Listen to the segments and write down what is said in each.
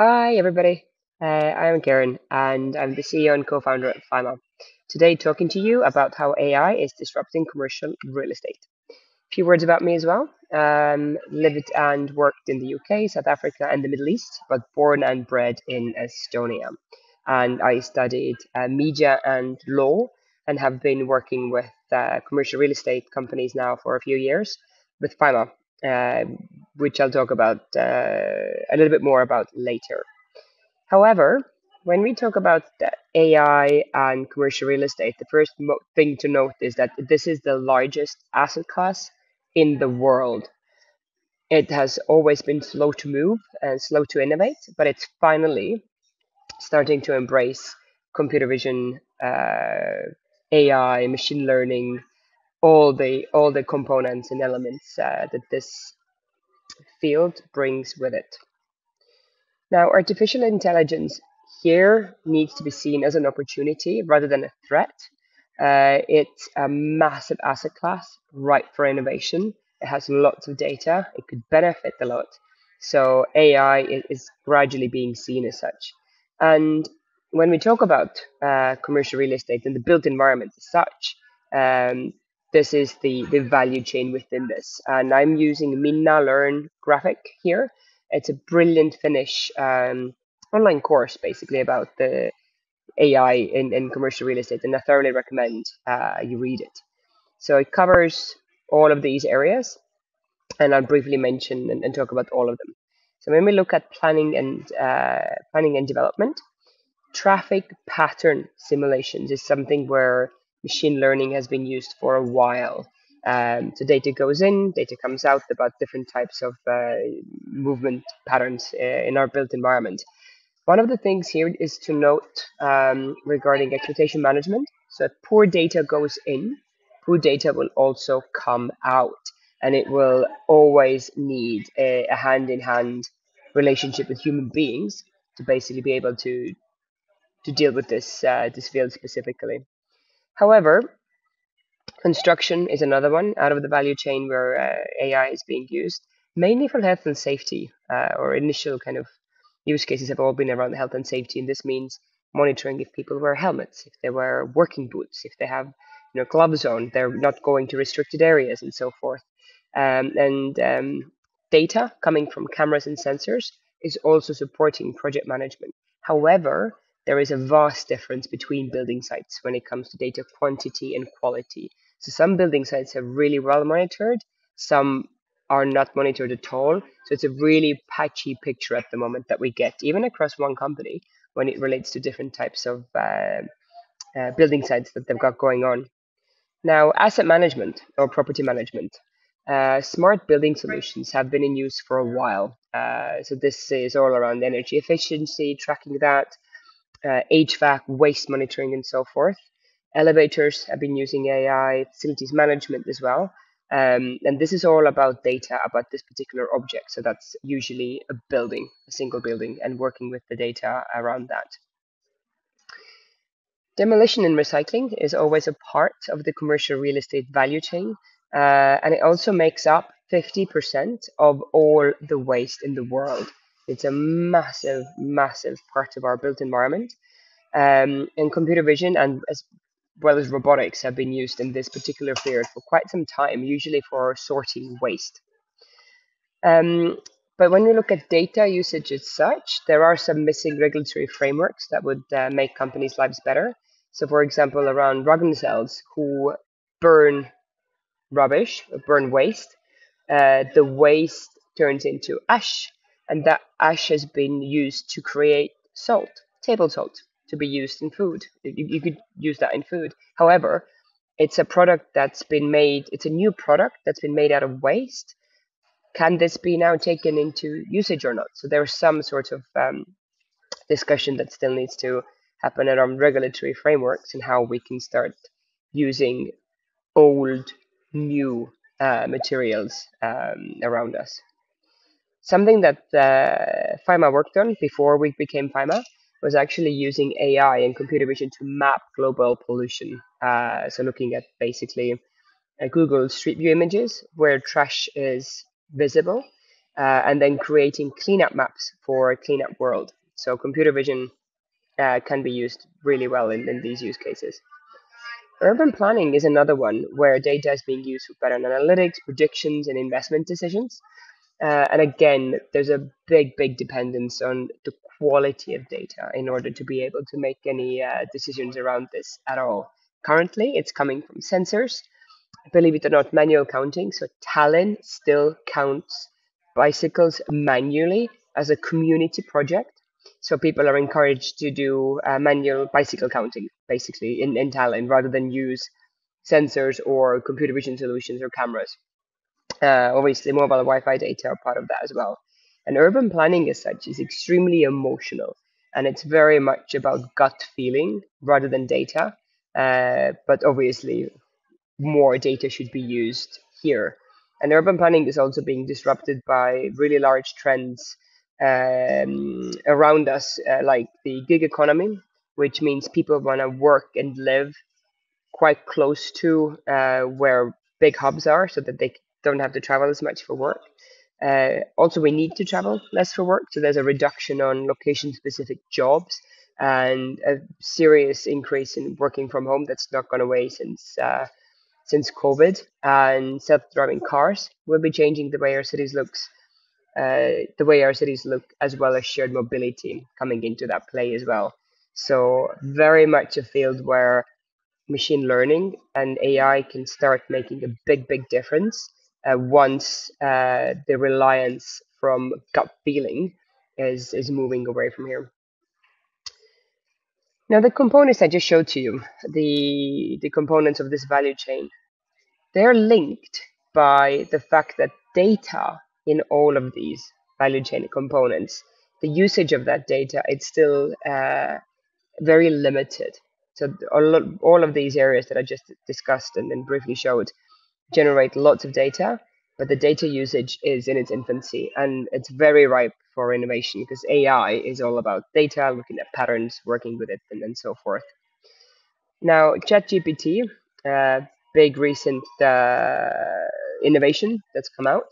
Hi, everybody. Uh, I'm Karen, and I'm the CEO and co-founder at Fyma. Today, talking to you about how AI is disrupting commercial real estate. A few words about me as well. Um, lived and worked in the UK, South Africa, and the Middle East, but born and bred in Estonia. And I studied uh, media and law, and have been working with uh, commercial real estate companies now for a few years with Fyma, uh, which I'll talk about uh, a little bit more about later. However, when we talk about AI and commercial real estate, the first mo- thing to note is that this is the largest asset class in the world. It has always been slow to move and slow to innovate, but it's finally starting to embrace computer vision, uh, AI, machine learning, all the all the components and elements uh, that this field brings with it. Now, artificial intelligence here needs to be seen as an opportunity rather than a threat. Uh, it's a massive asset class, ripe for innovation. It has lots of data. It could benefit a lot. So AI is, gradually being seen as such. And when we talk about uh, commercial real estate and the built environment as such, um, this is the, the value chain within this. And I'm using MinnaLearn graphic here. It's a brilliant Finnish um, online course basically about the AI in, in commercial real estate, and I thoroughly recommend uh, you read it. So it covers all of these areas, and I'll briefly mention and, and talk about all of them. So when we look at planning and uh, planning and development, traffic pattern simulations is something where machine learning has been used for a while. Um, so data goes in, data comes out about different types of uh, movement patterns uh, in our built environment. One of the things here is to note um, regarding expectation management. So if poor data goes in, poor data will also come out, and it will always need a, a hand-in-hand relationship with human beings to basically be able to to deal with this uh, this field specifically. However, construction is another one out of the value chain where uh, AI is being used, mainly for health and safety, uh, or initial kind of use cases have all been around health and safety, and this means monitoring if people wear helmets, if they wear working boots, if they have you know gloves on, they're not going to restricted areas, and so forth. Um, and um, data coming from cameras and sensors is also supporting project management. However, there is a vast difference between building sites when it comes to data quantity and quality. So some building sites are really well monitored, some are not monitored at all. So it's a really patchy picture at the moment that we get, even across one company, when it relates to different types of uh, uh, building sites that they've got going on. Now, asset management or property management. Uh, smart building solutions have been in use for a while. Uh, so this is all around energy efficiency, tracking that, uh, HVAC, waste monitoring, and so forth. Elevators have been using AI, facilities management as well. Um, and this is all about data about this particular object. So that's usually a building, a single building, and working with the data around that. Demolition and recycling is always a part of the commercial real estate value chain, uh, and it also makes up 50% of all the waste in the world. It's a massive, massive part of our built environment. Um, and computer vision and as well as robotics have been used in this particular field for quite some time, usually for sorting waste. Um, but when we look at data usage as such, there are some missing regulatory frameworks that would uh, make companies' lives better. So, for example, around Ragn-Sells, who burn rubbish, burn waste, uh, the waste turns into ash, and that ash has been used to create salt, table salt to be used in food. You, you could use that in food. However, it's a product that's been made, it's a new product that's been made out of waste. Can this be now taken into usage or not? So there's some sort of um, discussion that still needs to happen around regulatory frameworks and how we can start using old, new uh, materials um, around us. Something that uh, Fyma worked on before we became Fyma was actually using AI and computer vision to map global pollution. Uh, so looking at basically uh, Google Street View images where trash is visible uh, and then creating cleanup maps for a cleanup world. So computer vision uh, can be used really well in, in these use cases. Urban planning is another one where data is being used for better analytics, predictions, and investment decisions. Uh, and again, there's a big, big dependence on the quality of data in order to be able to make any uh, decisions around this at all. Currently, it's coming from sensors, believe it or not, manual counting. So Tallinn still counts bicycles manually as a community project. So people are encouraged to do uh, manual bicycle counting, basically, in, in Tallinn rather than use sensors or computer vision solutions or cameras. Uh, obviously, mobile Wi-Fi data are part of that as well. And urban planning, as such, is extremely emotional, and it's very much about gut feeling rather than data. Uh, but obviously, more data should be used here. And urban planning is also being disrupted by really large trends um, around us, uh, like the gig economy, which means people want to work and live quite close to uh, where big hubs are so that they don't have to travel as much for work. Uh, also, we need to travel less for work, so there's a reduction on location specific jobs and a serious increase in working from home that's not gone away since uh, since COVID. And self-driving cars will be changing the way our cities looks, uh, the way our cities look, as well as shared mobility coming into that play as well. So very much a field where machine learning and AI can start making a big, big difference once uh, the reliance from gut feeling is, is moving away from here. Now, the components I just showed to you, the, the components of this value chain, they're linked by the fact that data in all of these value chain components, the usage of that data, it's still uh, very limited. So all, all of these areas that I just discussed and, then briefly showed, generate lots of data, but the data usage is in its infancy and it's very ripe for innovation because AI is all about data, looking at patterns, working with it, and, and so forth. Now, ChatGPT, uh, big recent uh, innovation that's come out,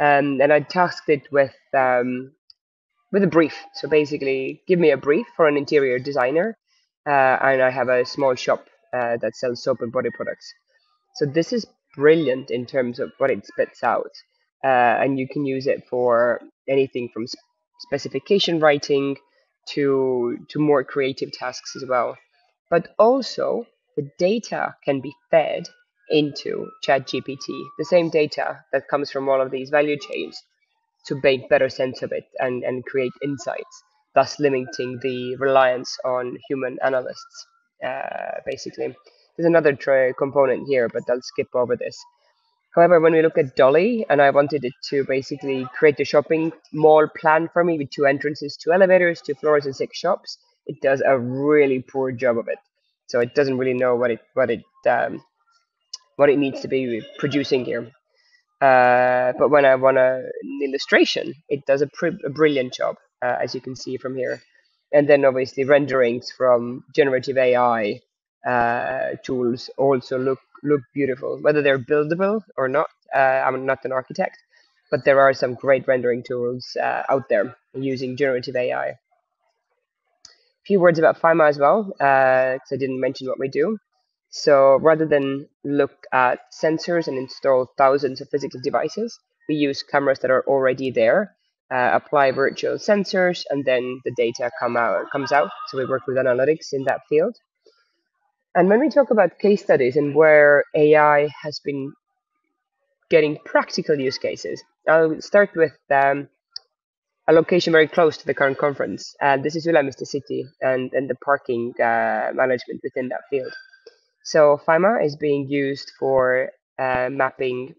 um, and I tasked it with um, with a brief. So basically, give me a brief for an interior designer, uh, and I have a small shop uh, that sells soap and body products. So this is brilliant in terms of what it spits out. Uh, and you can use it for anything from specification writing to to more creative tasks as well. But also the data can be fed into ChatGPT, the same data that comes from all of these value chains to make better sense of it and, and create insights, thus limiting the reliance on human analysts, uh, basically. There's another component here, but I'll skip over this. However, when we look at DALL-E, and I wanted it to basically create a shopping mall plan for me with two entrances, two elevators, two floors, and six shops, it does a really poor job of it. So it doesn't really know what it what it um, what it needs to be producing here. Uh, but when I want a, an illustration, it does a, a brilliant job, uh, as you can see from here. And then obviously renderings from generative AI uh, tools also look look beautiful, whether they're buildable or not. Uh, I'm not an architect, but there are some great rendering tools uh, out there using generative AI. A few words about Fyma as well, because I didn't mention what we do. So rather than look at sensors and install thousands of physical devices, we use cameras that are already there, uh, apply virtual sensors, and then the data come out comes out. So we work with analytics in that field. And when we talk about case studies and where AI has been getting practical use cases, I'll start with um, a location very close to the current conference. And this is Ülemiste City and, and the parking uh, management within that field. So Fyma is being used for uh, mapping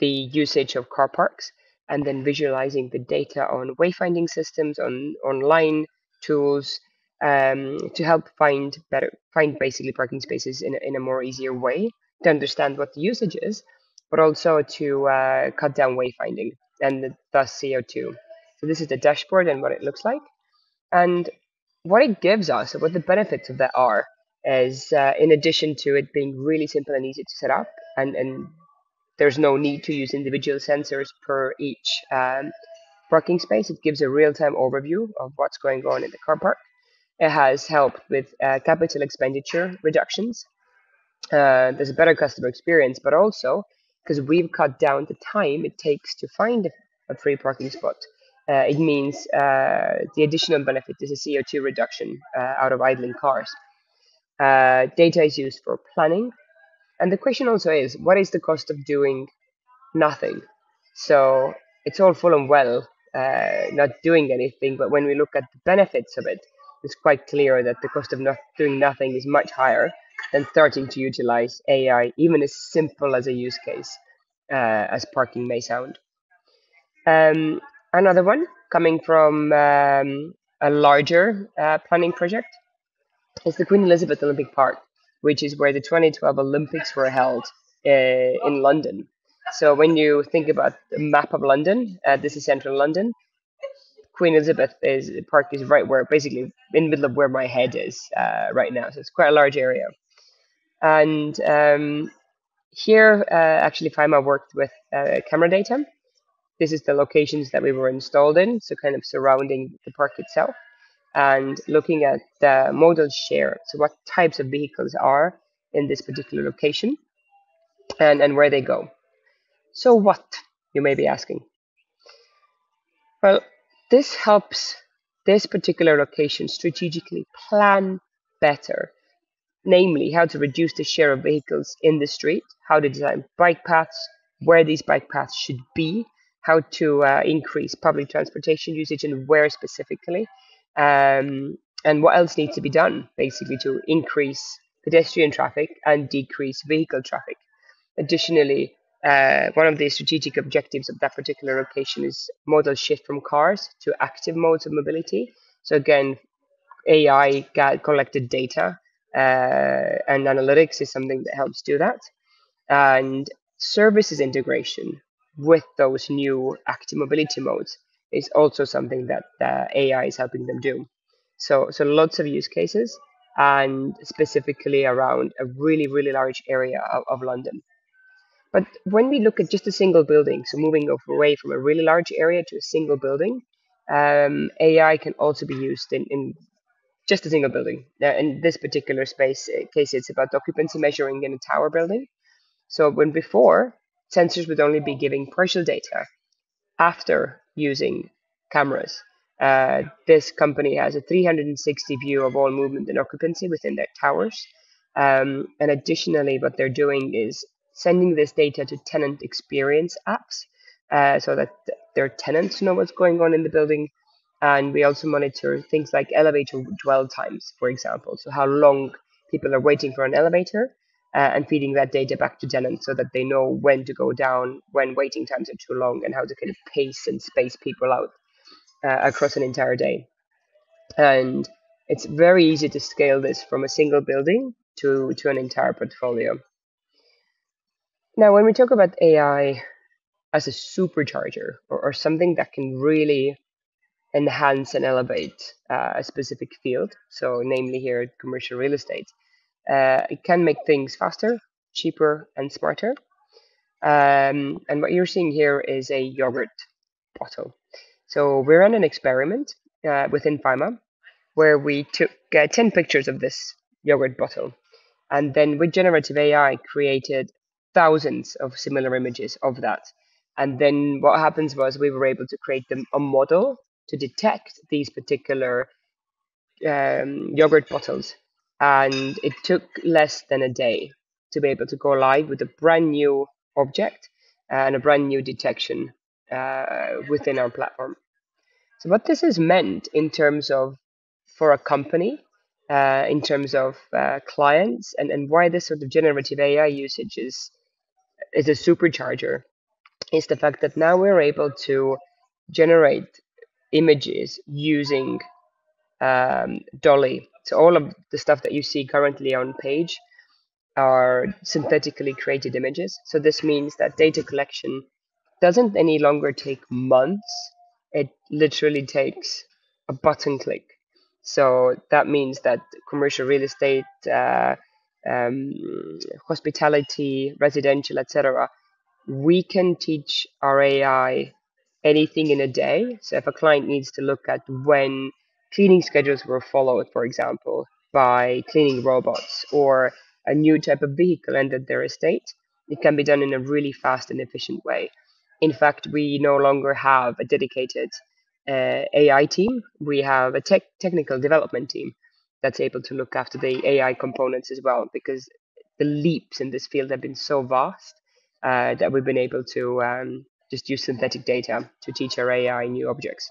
the usage of car parks and then visualizing the data on wayfinding systems, on online tools, um, to help find better find basically parking spaces in a, in a more easier way to understand what the usage is, but also to uh, cut down wayfinding and thus CO2. So this is the dashboard and what it looks like, and what it gives us, what the benefits of that are, is uh, in addition to it being really simple and easy to set up and and there's no need to use individual sensors per each um, parking space. It gives a real-time overview of what's going on in the car park. It has helped with uh, capital expenditure reductions. Uh, there's a better customer experience, but also because we've cut down the time it takes to find a free parking spot. Uh, it means uh, the additional benefit is a CO2 reduction uh, out of idling cars. Uh, data is used for planning. And the question also is what is the cost of doing nothing? So it's all full and well uh, not doing anything, but when we look at the benefits of it, it's quite clear that the cost of not doing nothing is much higher than starting to utilize AI, even as simple as a use case uh, as parking may sound. Um, another one coming from um, a larger uh, planning project is the Queen Elizabeth Olympic Park, which is where the 2012 Olympics were held uh, in London. So when you think about the map of London, uh, this is central London. Queen Elizabeth is Park is right where basically in the middle of where my head is uh, right now. So it's quite a large area. And um, here, uh, actually, Fyma worked with uh, camera data. This is the locations that we were installed in, so kind of surrounding the park itself, and looking at the modal share. So what types of vehicles are in this particular location, and and where they go. So what, you may be asking? Well, this helps this particular location strategically plan better, namely how to reduce the share of vehicles in the street, how to design bike paths, where these bike paths should be, how to uh, increase public transportation usage and where specifically, um, and what else needs to be done basically to increase pedestrian traffic and decrease vehicle traffic. Additionally, uh, one of the strategic objectives of that particular location is modal shift from cars to active modes of mobility. So again, AI collected data uh, and analytics is something that helps do that. And services integration with those new active mobility modes is also something that uh, AI is helping them do. So, so lots of use cases and specifically around a really, really large area of, of London. But when we look at just a single building, so moving away from a really large area to a single building, um, AI can also be used in, in just a single building. Now, in this particular space uh, case, it's about occupancy measuring in a tower building. So when before, sensors would only be giving partial data after using cameras. Uh, this company has a 360 view of all movement and occupancy within their towers. Um, and additionally, what they're doing is sending this data to tenant experience apps uh, so that their tenants know what's going on in the building. And we also monitor things like elevator dwell times, for example. So, how long people are waiting for an elevator uh, and feeding that data back to tenants so that they know when to go down when waiting times are too long and how to kind of pace and space people out uh, across an entire day. And it's very easy to scale this from a single building to, to an entire portfolio. Now, when we talk about AI as a supercharger or, or something that can really enhance and elevate uh, a specific field, so namely here commercial real estate, uh, it can make things faster, cheaper, and smarter. Um, and what you're seeing here is a yogurt bottle. So we're on an experiment uh, within Fyma where we took uh, 10 pictures of this yogurt bottle. And then with generative AI created thousands of similar images of that. And then what happens was we were able to create them a model to detect these particular um, yogurt bottles. And it took less than a day to be able to go live with a brand new object and a brand new detection uh, within our platform. So, what this has meant in terms of for a company, uh, in terms of uh, clients, and, and why this sort of generative AI usage is is a supercharger is the fact that now we're able to generate images using um, DALL-E. So all of the stuff that you see currently on page are synthetically created images. So this means that data collection doesn't any longer take months. It literally takes a button click. So that means that commercial real estate, uh, um, hospitality, residential, etc., we can teach our AI anything in a day. So if a client needs to look at when cleaning schedules were followed, for example, by cleaning robots or a new type of vehicle entered their estate, it can be done in a really fast and efficient way. In fact, we no longer have a dedicated uh, AI team. We have a tech technical development team that's able to look after the AI components as well, because the leaps in this field have been so vast uh, that we've been able to um, just use synthetic data to teach our AI new objects.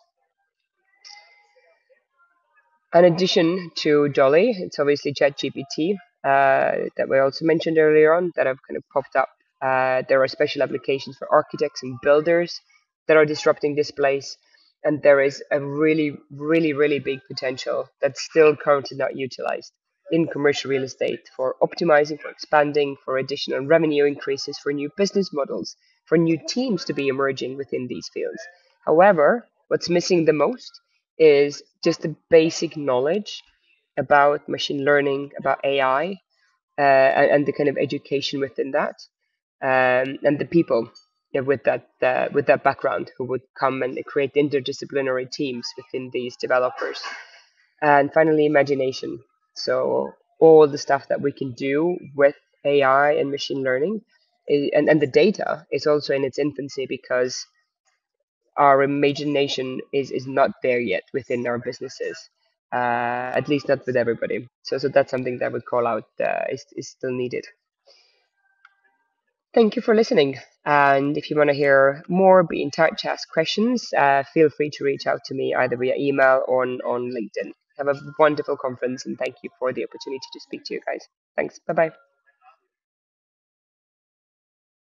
In addition to DALL-E, it's obviously ChatGPT uh, that we also mentioned earlier on that have kind of popped up. Uh, there are special applications for architects and builders that are disrupting this place. And there is a really, really, really big potential that's still currently not utilized in commercial real estate for optimizing, for expanding, for additional revenue increases, for new business models, for new teams to be emerging within these fields. However, what's missing the most is just the basic knowledge about machine learning, about AI, uh, and, the kind of education within that, um, and the people with that uh, with that background who would come and create interdisciplinary teams within these developers. And finally, imagination. So all the stuff that we can do with AI and machine learning, and, and the data is also in its infancy because our imagination is, is not there yet within our businesses, uh, at least not with everybody. So, so that's something that I would call out uh, is, is still needed. Thank you for listening. And if you want to hear more, be in touch, ask questions, uh, feel free to reach out to me either via email or on, on LinkedIn. Have a wonderful conference and thank you for the opportunity to speak to you guys. Thanks. Bye bye.